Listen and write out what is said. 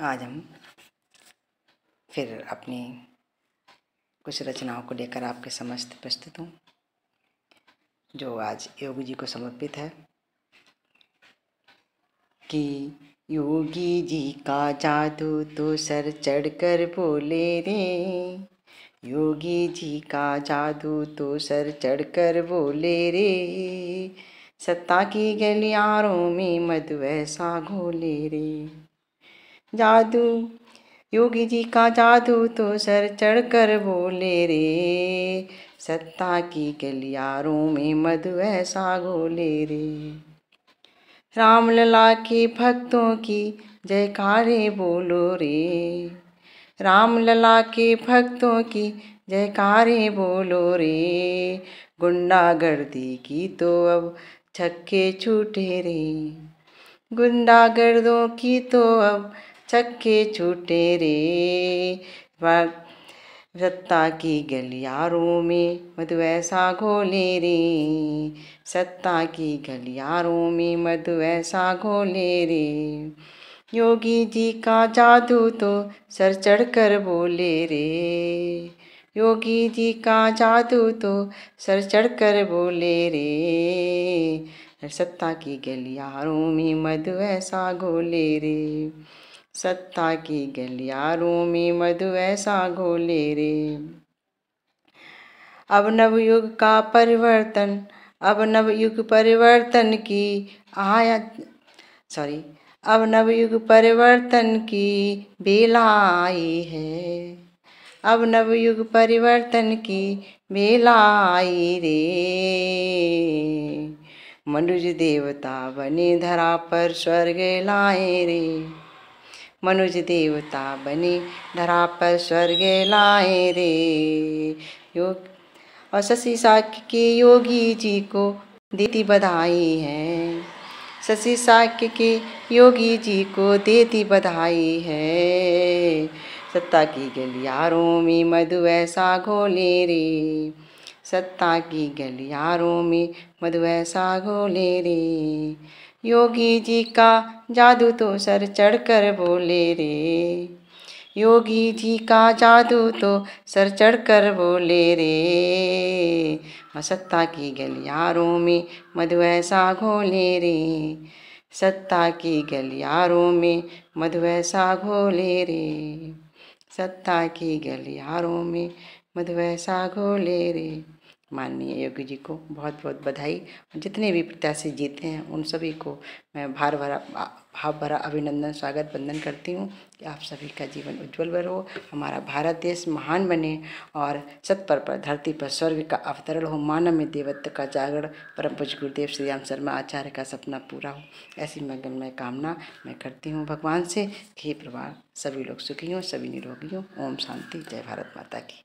आज हम फिर अपनी कुछ रचनाओं को लेकर आपके समस्त प्रस्तुत हूँ, जो आज योगी जी को समर्पित है। कि योगी जी का जादू तो सर चढ़कर बोले रे। योगी जी का जादू तो सर चढ़कर बोले रे। सत्ता की गलियारों में मधु ऐसा घोले रे। जादू। योगी जी का जादू तो सर चढ़कर बोले रे। सत्ता की गलियारों में मधु ऐसा घोले रे। राम लला के भक्तों की जयकारे बोलो रे। राम लला के भक्तों की जयकारे बोलो रे। गुंडागर्दी की तो अब छक्के छूटे रे। गुंडागर्दों की तो अब चक्के छूटे रे। सत्ता की गलियारों में मधु ऐसा घोले रे। सत्ता की गलियारों में मधु ऐसा घोले रे। योगी जी का जादू तो सर चढ़ कर बोले रे। योगी जी का जादू तो सर चढ़ कर बोले रे। सत्ता की गलियारों में मधु ऐसा घोले रे। सत्ता की गलियारों में मधु ऐसा घोले रे। अब नवयुग का परिवर्तन अब नवयुग परिवर्तन की आया सॉरी अब नवयुग परिवर्तन की बेला आई है। अब नवयुग परिवर्तन की बेला आई रे। मनुज देवता बने धरा पर स्वर्ग लाए रे। मनुज देवता बने धरा पर स्वर्ग लाए रे। योग और शशि साक्य के योगी जी को देती बधाई है। शशि साक्य के योगी जी को देती बधाई है। सत्ता की गलियारों में मधु ऐसा घोले रे। सत्ता की गलियारों में मधु ऐसा घोले रे। योगी जी का जादू तो सर चढ़कर बोले रे। योगी जी का जादू तो सर चढ़कर बोले रे। सत्ता की गलियारों में मधु ऐसा घोले रे। सत्ता की गलियारों में मधु ऐसा घोले रे। सत्ता की गलियारों में मधु ऐसा घोले रे। माननीय योगी जी को बहुत बहुत बधाई। जितने भी प्रत्याशी जीते हैं उन सभी को मैं भार भरा भाव भरा अभिनंदन स्वागत बंदन करती हूँ कि आप सभी का जीवन उज्जवल बर हो हमारा भारत देश महान बने और सत पर, धरती पर स्वर्ग का अवतरण हो मानव में देवत्व का जागरण परम पुज गुरुदेव श्री राम शर्मा आचार्य का सपना पूरा हो। ऐसी मंगलमय कामना मैं करती हूँ भगवान से। कि परिवार सभी लोग सुखी हों सभी निरोगी हों। ओम शांति। जय भारत माता की।